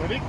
Ready?